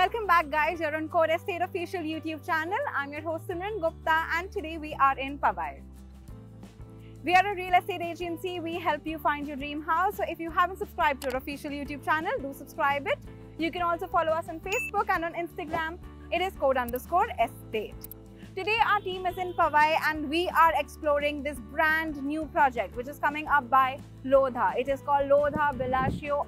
Welcome back guys, you're on Code Estate official YouTube channel. I'm your host Simran Gupta and today we are in Powai. We are a real estate agency. We help you find your dream house. So if you haven't subscribed to our official YouTube channel, do subscribe it. You can also follow us on Facebook and on Instagram. It is code underscore estate. Today our team is in Powai and we are exploring this brand new project which is coming up by Lodha. It is called Lodha Bellagio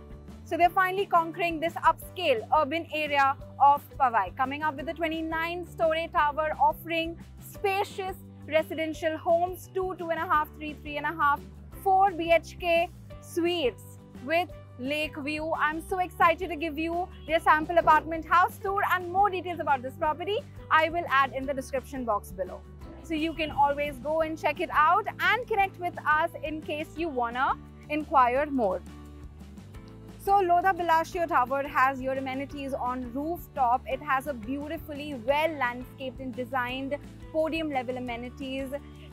so they're finally conquering this upscale urban area of Powai, coming up with a 29-story tower offering spacious residential homes, two, two and a half, three, three and a half, four BHK suites with lake view. I'm so excited to give you their sample apartment house tour and more details about this property I will add in the description box below. So you can always go and check it out and connect with us in case you wanna inquire more. So Lodha Bellagio Tower has your amenities on rooftop. It has a beautifully well landscaped and designed podium level amenities.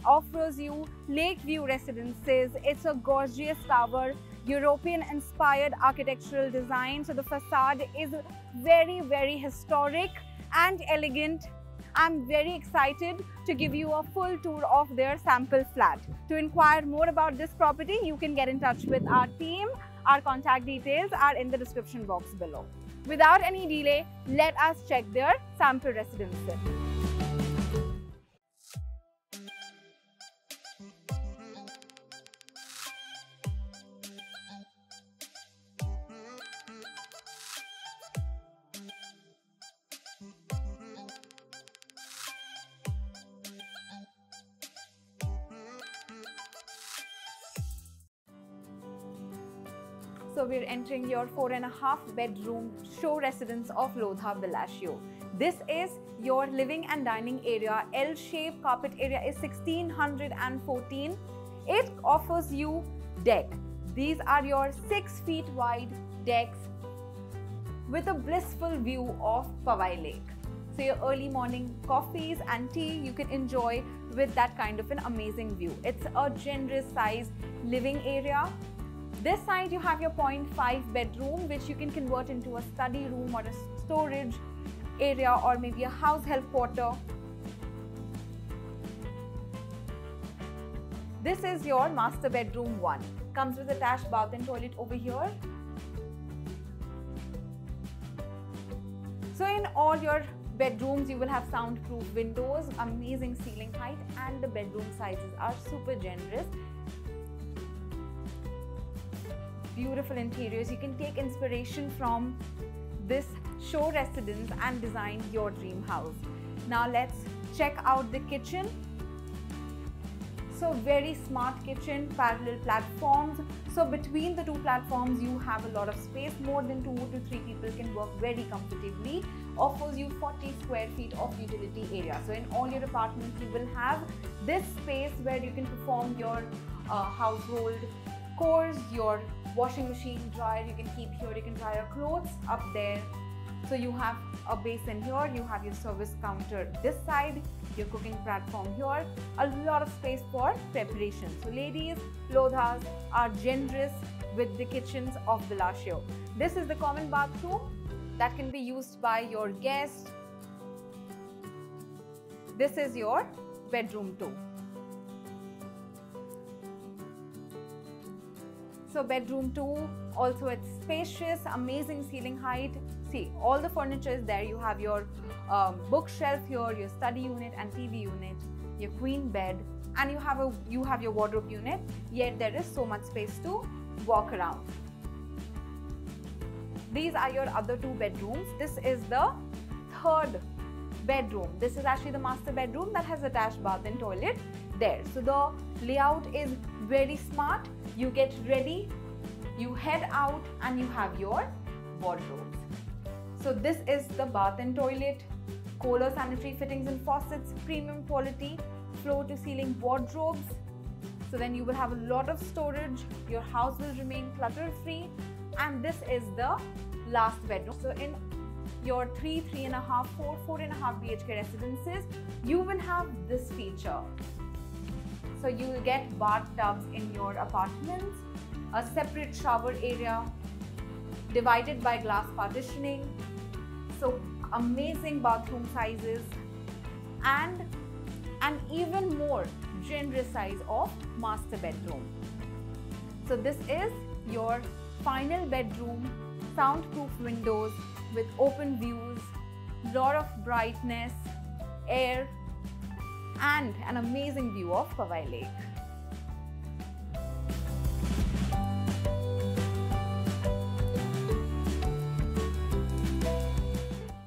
Offers you lake view residences. It's a gorgeous tower, European inspired architectural design. So the facade is very, very historic and elegant. I'm very excited to give you a full tour of their sample flat. To inquire more about this property, you can get in touch with our team our contact details are in the description box below. Without any delay, let us check their sample residences. So we're entering your four and a half bedroom show residence of Lodha Bellagio. This is your living and dining area. L-shaped carpet area is 1614. It offers you deck. These are your six feet wide decks with a blissful view of Powai Lake. So your early morning coffees and tea you can enjoy with that kind of an amazing view. It's a generous size living area this side you have your 0.5 bedroom which you can convert into a study room or a storage area or maybe a house help quarter. This is your master bedroom 1. Comes with attached bath and toilet over here. So in all your bedrooms you will have soundproof windows, amazing ceiling height and the bedroom sizes are super generous beautiful interiors. You can take inspiration from this show residence and design your dream house. Now let's check out the kitchen. So very smart kitchen, parallel platforms. So between the two platforms, you have a lot of space. More than two to three people can work very comfortably. Offers you 40 square feet of utility area. So in all your apartments, you will have this space where you can perform your uh, household chores, your washing machine, dryer you can keep here, you can dry your clothes up there. So you have a basin here, you have your service counter this side, your cooking platform here, a lot of space for preparation. So ladies, Lodhas are generous with the kitchens of Bellagio. This is the common bathroom that can be used by your guests. This is your bedroom two. So bedroom 2, also it's spacious, amazing ceiling height. See, all the furniture is there. You have your um, bookshelf here, your study unit and TV unit, your queen bed, and you have a you have your wardrobe unit. Yet there is so much space to walk around. These are your other two bedrooms. This is the third bedroom. This is actually the master bedroom that has attached bath and toilet there. So the layout is very smart. You get ready, you head out and you have your wardrobes. So this is the bath and toilet, Kohler sanitary fittings and faucets, premium quality, floor to ceiling wardrobes. So then you will have a lot of storage, your house will remain clutter free and this is the last bedroom. So in your three, three and a half, four, four and a half BHK residences, you will have this feature. So you will get bathtubs in your apartments, a separate shower area divided by glass partitioning, So amazing bathroom sizes and an even more generous size of master bedroom. So this is your final bedroom, soundproof windows with open views, lot of brightness, air and an amazing view of Powai Lake.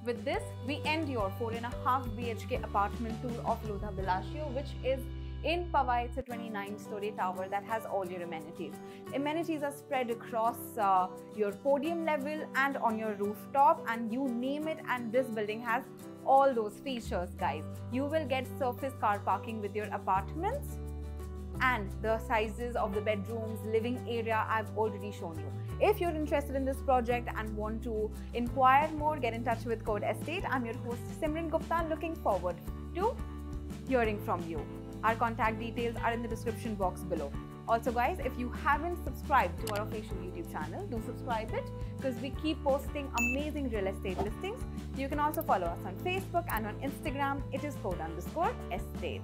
With this, we end your 4.5 BHK apartment tour of Lodha Bellagio, which is in Powai, it's a 29-story tower that has all your amenities. Amenities are spread across uh, your podium level and on your rooftop and you name it and this building has all those features guys. You will get surface car parking with your apartments and the sizes of the bedrooms, living area I've already shown you. If you're interested in this project and want to inquire more, get in touch with Code Estate. I'm your host Simran Gupta looking forward to hearing from you. Our contact details are in the description box below. Also guys, if you haven't subscribed to our official YouTube channel, do subscribe it because we keep posting amazing real estate listings. You can also follow us on Facebook and on Instagram. It is code underscore estate.